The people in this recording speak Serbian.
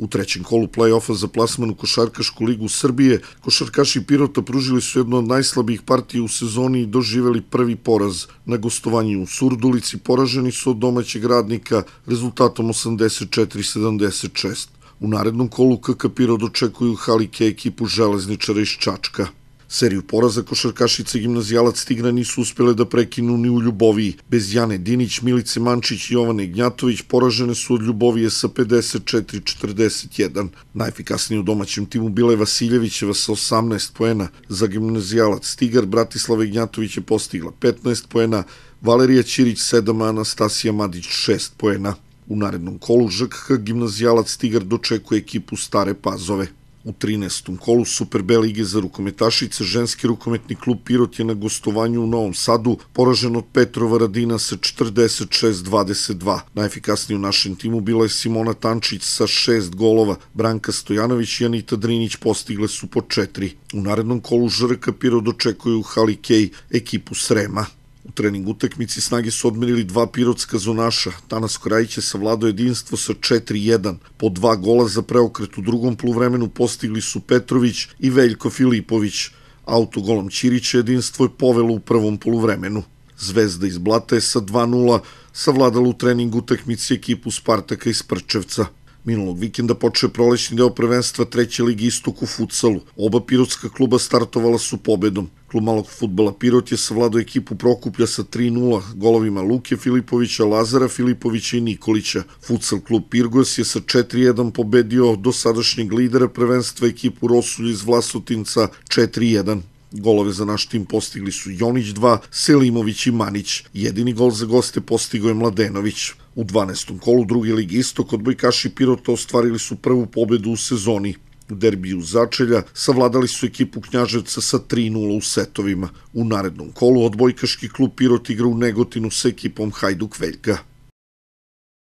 U trećem kolu play-offa za plasmanu Košarkašku ligu Srbije, košarkaši Pirota pružili su jednu od najslabijih partija u sezoni i doživeli prvi poraz. Na gostovanju u Surdulici poraženi su od domaćeg radnika rezultatom 84-76. U narednom kolu KK Pirot očekuju Halike ekipu železničara iz Čačka. Seriju poraza košarkašice gimnazijalac Tigra nisu uspjele da prekinu ni u Ljuboviji. Bez Jane Dinić, Milice Mančić i Jovane Gnjatović poražene su od Ljubovije sa 54-41. Najefikasniji u domaćem timu bila je Vasiljevićeva sa 18 poena. Za gimnazijalac Tigar Bratislava Gnjatović je postigla 15 poena, Valerija Ćirić 7, a Anastasija Madić 6 poena. U narednom kolu ŽKH gimnazijalac Tigar dočekuje ekipu Stare Pazove. U 13. kolu Super B lige za rukometašice ženski rukometni klub Pirot je na gostovanju u Novom Sadu poražen od Petrova Radina sa 46-22. Najefikasniji u našem timu bila je Simona Tančić sa šest golova, Branka Stojanović i Anita Drinić postigle su po četiri. U narednom kolu Žrka Pirot očekuju Halikej ekipu Srema. U treningu utakmici snage su odmerili dva pirotska zonaša. Tanas Korajić je savladao jedinstvo sa 4-1. Po dva gola za preokret u drugom poluvremenu postigli su Petrović i Veljko Filipović. Autogolom Ćirića jedinstvo je povelo u prvom poluvremenu. Zvezda iz Blata je sa 2-0 savladala u treningu utakmici ekipu Spartaka iz Prčevca. Minulog vikenda počeo prolećni deo prvenstva treće ligi istok u futsalu. Oba pirotska kluba startovala su pobedom. Klub malog futbala Pirot je savladao ekipu Prokuplja sa 3-0 golovima Luke Filipovića, Lazara Filipovića i Nikolića. Futsal klub Pirgos je sa 4-1 pobedio dosadašnjeg lidera prvenstva ekipu Rosulj iz Vlasotinca 4-1. Golove za naš tim postigli su Jonić 2, Selimović i Manić. Jedini gol za goste postigao je Mladenović. U 12. kolu druge ligi Istok odbojkaši Pirota ostvarili su prvu pobedu u sezoni. U derbiju začelja savladali su ekipu Knjaževca sa 3-0 u setovima. U narednom kolu odbojkaški klub Pirot igra u Negotinu sa ekipom Hajduk Veljka.